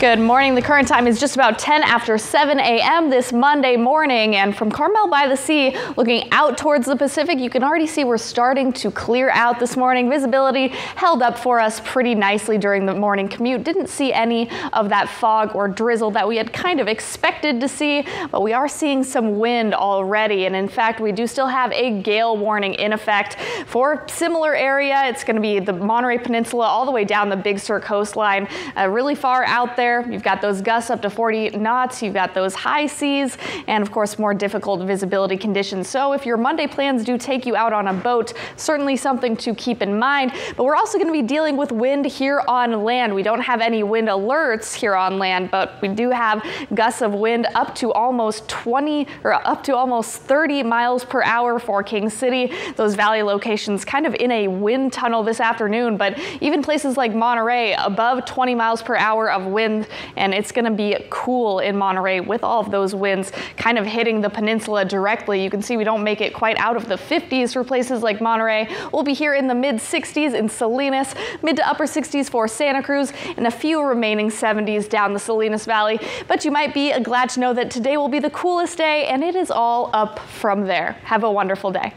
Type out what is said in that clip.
Good morning. The current time is just about 10 after 7 a.m. this Monday morning. And from Carmel by the Sea, looking out towards the Pacific, you can already see we're starting to clear out this morning. Visibility held up for us pretty nicely during the morning commute. Didn't see any of that fog or drizzle that we had kind of expected to see, but we are seeing some wind already. And in fact, we do still have a gale warning in effect for similar area. It's going to be the Monterey Peninsula all the way down the Big Sur coastline, uh, really far out there there. You've got those gusts up to 40 knots. You've got those high seas and of course more difficult visibility conditions. So if your Monday plans do take you out on a boat, certainly something to keep in mind. But we're also going to be dealing with wind here on land. We don't have any wind alerts here on land, but we do have gusts of wind up to almost 20 or up to almost 30 miles per hour for King City. Those valley locations kind of in a wind tunnel this afternoon, but even places like Monterey above 20 miles per hour of wind wind and it's going to be cool in Monterey with all of those winds kind of hitting the peninsula directly. You can see we don't make it quite out of the 50s for places like Monterey. We'll be here in the mid 60s in Salinas, mid to upper 60s for Santa Cruz, and a few remaining 70s down the Salinas Valley. But you might be glad to know that today will be the coolest day and it is all up from there. Have a wonderful day.